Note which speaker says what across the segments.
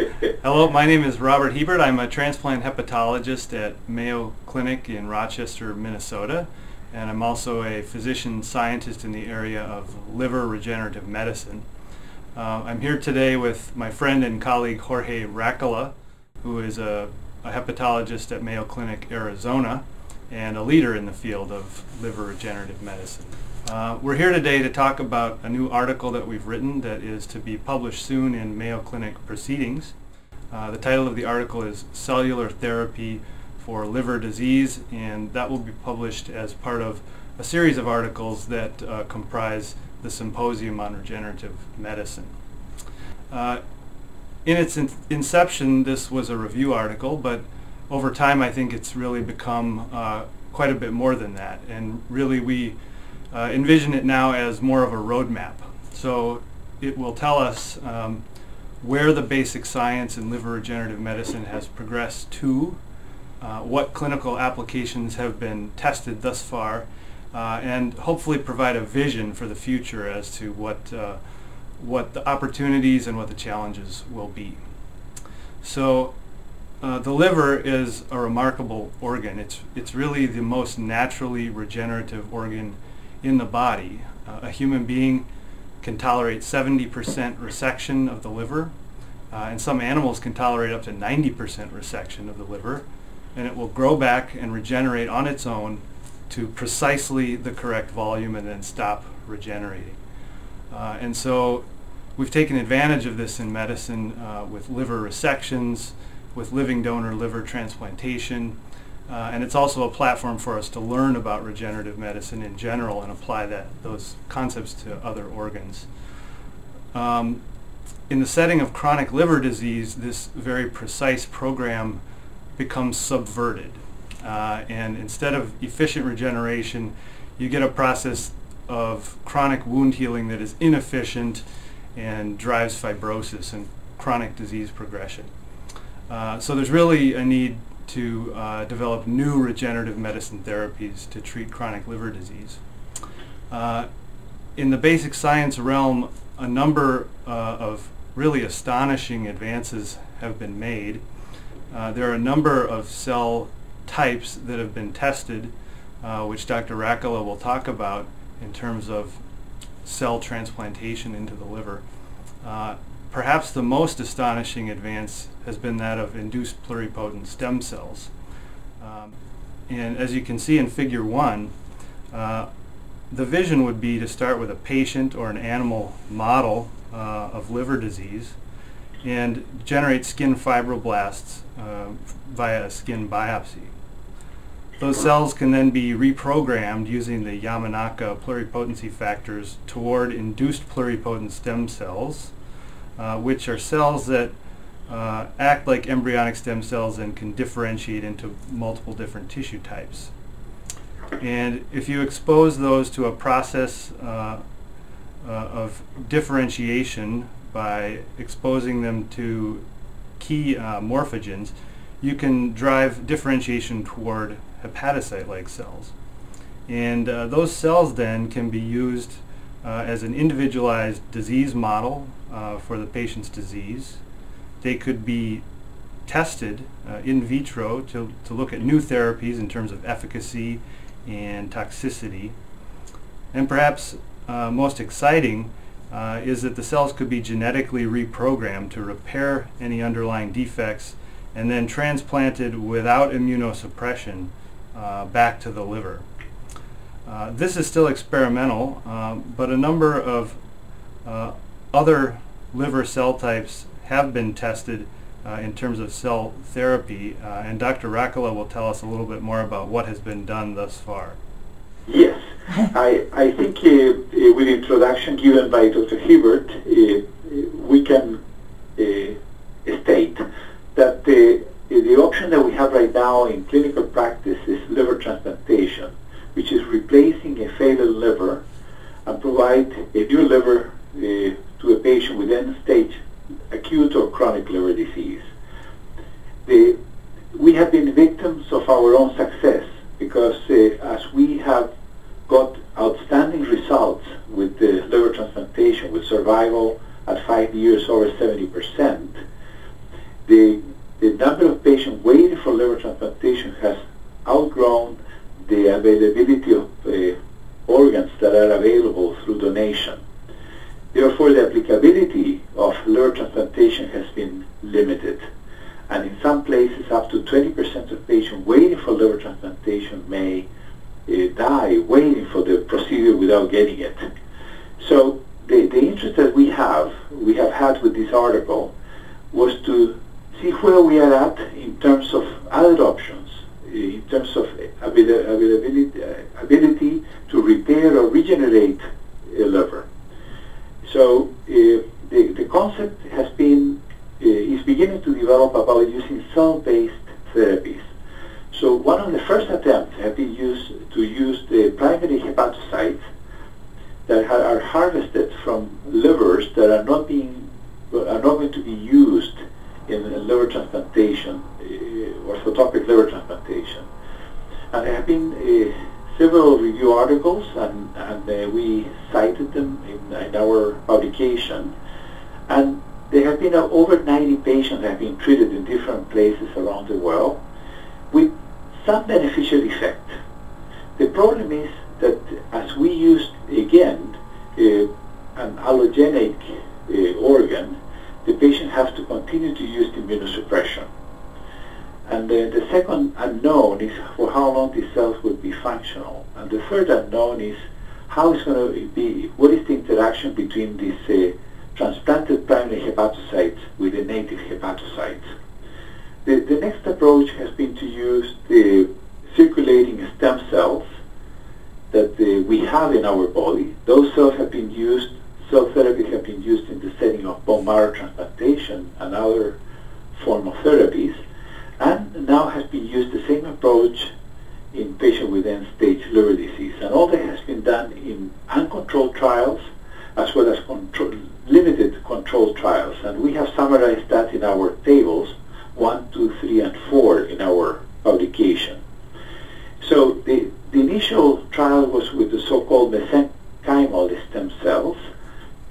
Speaker 1: Hello, my name is Robert Huebert. I'm a transplant hepatologist at Mayo Clinic in Rochester, Minnesota, and I'm also a physician scientist in the area of liver regenerative medicine. Uh, I'm here today with my friend and colleague Jorge Rakela, who is a, a hepatologist at Mayo Clinic, Arizona, and a leader in the field of liver regenerative medicine. Uh, we're here today to talk about a new article that we've written that is to be published soon in Mayo Clinic Proceedings. Uh, the title of the article is Cellular Therapy for Liver Disease, and that will be published as part of a series of articles that uh, comprise the Symposium on Regenerative Medicine. Uh, in its in- inception, this was a review article, but over time I think it's really become uh, quite a bit more than that, and really we uh, envision it now as more of a roadmap. So it will tell us um, where the basic science in liver regenerative medicine has progressed to, uh, what clinical applications have been tested thus far, uh, and hopefully provide a vision for the future as to what, uh, what the opportunities and what the challenges will be. So uh, the liver is a remarkable organ. It's, it's really the most naturally regenerative organ in the body. Uh, a human being can tolerate 70% resection of the liver, uh, and some animals can tolerate up to 90% resection of the liver, and it will grow back and regenerate on its own to precisely the correct volume and then stop regenerating. Uh, and so we've taken advantage of this in medicine uh, with liver resections, with living donor liver transplantation, uh, and it's also a platform for us to learn about regenerative medicine in general and apply that those concepts to other organs. Um, in the setting of chronic liver disease, this very precise program becomes subverted. Uh, and instead of efficient regeneration, you get a process of chronic wound healing that is inefficient and drives fibrosis and chronic disease progression. Uh, so there's really a need to uh, develop new regenerative medicine therapies to treat chronic liver disease. Uh, in the basic science realm, a number uh, of really astonishing advances have been made. Uh, there are a number of cell types that have been tested, which Dr. Rakela will talk about in terms of cell transplantation into the liver. Perhaps the most astonishing advance has been that of induced pluripotent stem cells. Um, and as you can see in figure one, uh, the vision would be to start with a patient or an animal model uh, of liver disease and generate skin fibroblasts uh, via a skin biopsy. Those cells can then be reprogrammed using the Yamanaka pluripotency factors toward induced pluripotent stem cells uh, which are cells that uh, act like embryonic stem cells and can differentiate into multiple different tissue types. And if you expose those to a process uh, uh of differentiation by exposing them to key uh, morphogens, you can drive differentiation toward hepatocyte-like cells. And uh, those cells then can be used uh, as an individualized disease model uh, for the patient's disease. They could be tested uh, in vitro to, to look at new therapies in terms of efficacy and toxicity. And perhaps uh, most exciting uh, is that the cells could be genetically reprogrammed to repair any underlying defects and then transplanted without immunosuppression uh, back to the liver. Uh, this is still experimental, um, but a number of uh, other liver cell types have been tested uh, in terms of cell therapy, uh, and Dr. Rakela will tell us a little bit more about what has been done thus far.
Speaker 2: Yes, I, I think uh, with the introduction given by Dr. Huebert, we can state that the, the option that we have right now in clinical practice is liver transplantation which is replacing a failed liver and provide a new liver uh, to a patient with end-stage acute or chronic liver disease. The, we have been victims of our own success because uh, as we have got outstanding results with the liver transplantation, with survival at five years over 70%, the, the number of patients waiting for liver transplantation has outgrown the availability of uh, organs that are available through donation. Therefore, the applicability of liver transplantation has been limited. And in some places, up to 20% of patients waiting for liver transplantation may uh, die waiting for the procedure without getting it. So the, the interest that we have, we have had with this article, was to see where we are at in terms of other options in terms of availability, ability to repair or regenerate a liver. So uh, the, the concept has been, uh, is beginning to develop about using cell-based therapies. So one of the first attempts have been used to use the primary hepatocytes that are harvested from livers that are not being are not going to be used in liver transplantation, uh, orthotopic liver transplantation. And there have been uh, several review articles, and, and uh, we cited them in, in, our publication. And there have been uh, over 90 patients that have been treated in different places around the world with some beneficial effect. The problem is that as we use, again, uh, an allogenic uh, organ, the patient has to continue to use the immunosuppression. And the, the second unknown is for how long these cells will be functional. And the third unknown is how it's going to be, what is the interaction between these uh, transplanted primary hepatocytes with the native hepatocytes. The, the next approach has been to use the circulating stem cells that uh, we have in our body. Those cells have been used cell therapy have been used in the setting of bone marrow transplantation and other form of therapies, and now the same approach in patients with end-stage liver disease. And all that has been done in uncontrolled trials as well as limited controlled trials. And we have summarized that in our tables 1, 2, 3, and 4 in our publication. So the, the initial trial was with the so-called mesenchymal stem cells,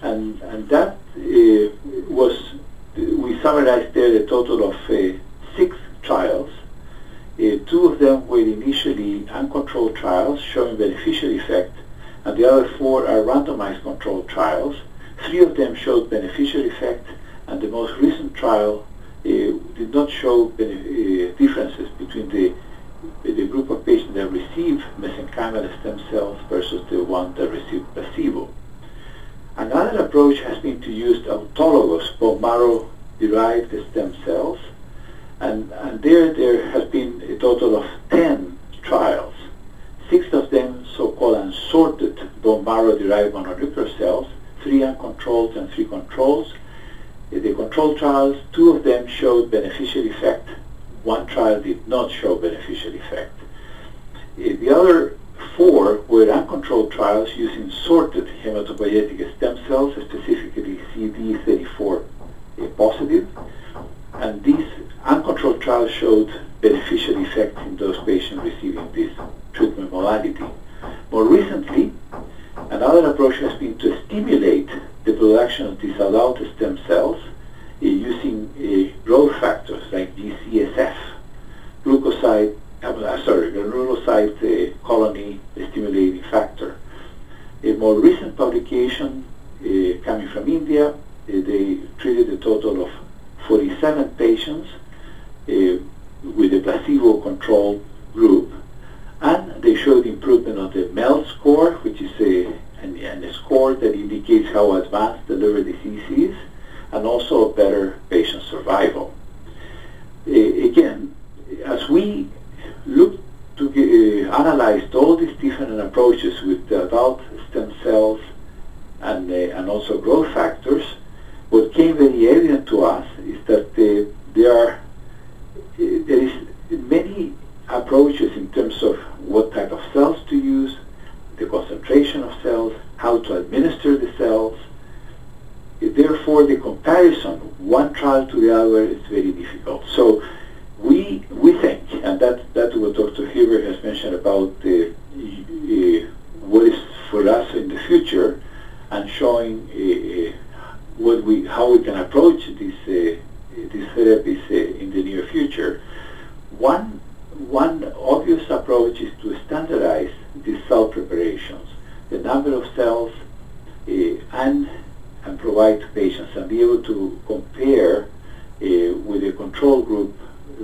Speaker 2: and, and that uh, was, we summarized there a total of uh, six trials. Uh, two of them were initially uncontrolled trials showing beneficial effect, and the other four are randomized controlled trials. Three of them showed beneficial effect, and the most recent trial uh, did not show uh, differences between the the group of patients that received mesenchymal stem cells versus the one that received placebo. Another approach has been to use autologous bone marrow-derived stem cells, and, and there there has been a total of 10 trials. Six of them so-called unsorted bone marrow-derived mononuclear cells, three uncontrolled and three controls. In the control trials, two of them showed beneficial effect. One trial did not show beneficial effect. Eh, the other four were uncontrolled trials using sorted hematopoietic stem cells, specifically CD34 positive, and these uncontrolled trials showed beneficial effects in those patients receiving this treatment modality. More recently, another approach has been to stimulate the production of these adult stem cells uh, using uh, growth factors like GCSF, glucoside uh, sorry, granulocyte uh, colony stimulating factor. A more recent publication uh, coming from India, uh, they treated a total of 47 patients uh, with a placebo-controlled group, and they showed improvement on the MELD score, which is a, an, a score that indicates how advanced the liver disease is, and also better patient survival. Uh, again, as we looked to uh, analyzed all these different approaches with the adult stem cells and, uh, also growth factors, what came very evident to us is that uh, there are there is many approaches in terms of what type of cells to use, the concentration of cells, how to administer the cells. Therefore, the comparison, one trial to the other, is very difficult. So we we think, and that that's what Dr. Huebert has mentioned about uh, uh, what is for us in the future, and showing uh, what we how we can approach these uh, these therapies uh, in the near future. One one obvious approach is to standardize these cell preparations, the number of cells, uh, and and provide to patients and be able to compare uh, with the control group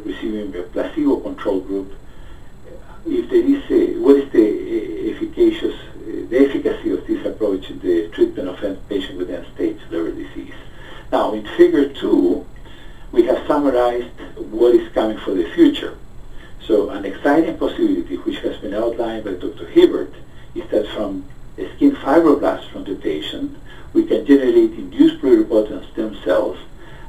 Speaker 2: receiving a placebo control group, if there is a, what is the efficacious, the efficacy of this approach in the treatment of patients with end-stage liver disease. Now, in figure two, we have summarized what is coming for the future. So an exciting possibility, which has been outlined by Dr. Huebert, is that from skin fibroblasts from the patient, we can generate induced pluripotent stem cells,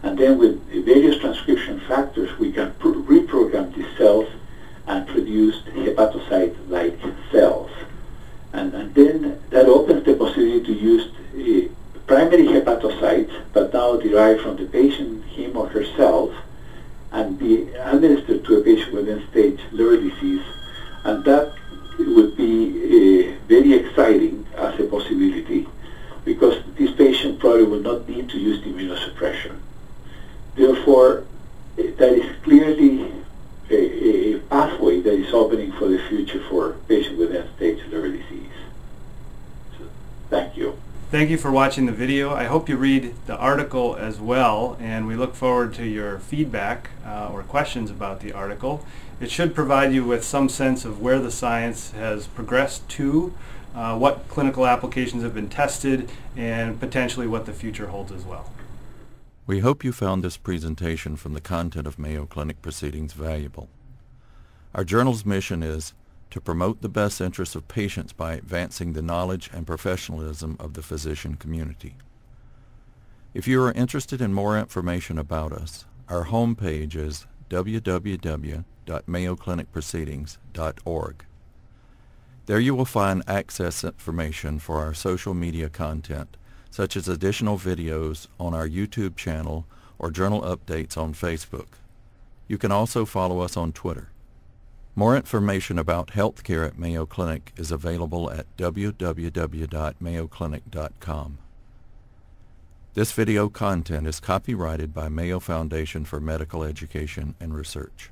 Speaker 2: and then with various transcription factors, we can reprogram these cells and produce hepatocyte-like cells. And, and, then that opens the possibility to use primary hepatocytes, but now derived from the patient, him or herself, and be administered to a patient with end-stage liver disease. And that would be uh, very exciting as a possibility because this patient probably will not need to use the immunosuppression. Therefore, that is clearly a, a, pathway that is opening for the future for patients with end-stage liver disease. So, thank you.
Speaker 1: Thank you for watching the video. I hope you read the article as well, and we look forward to your feedback uh, or questions about the article. It should provide you with some sense of where the science has progressed to, uh, what clinical applications have been tested, and potentially what the future holds as well.
Speaker 3: We hope you found this presentation from the content of Mayo Clinic Proceedings valuable. Our journal's mission is to promote the best interests of patients by advancing the knowledge and professionalism of the physician community. If you are interested in more information about us, our homepage is www.mayoclinicproceedings.org. There you will find access information for our social media content, such as additional videos on our YouTube channel or journal updates on Facebook. You can also follow us on Twitter. More information about healthcare at Mayo Clinic is available at www.mayoclinic.com. This video content is copyrighted by Mayo Foundation for Medical Education and Research.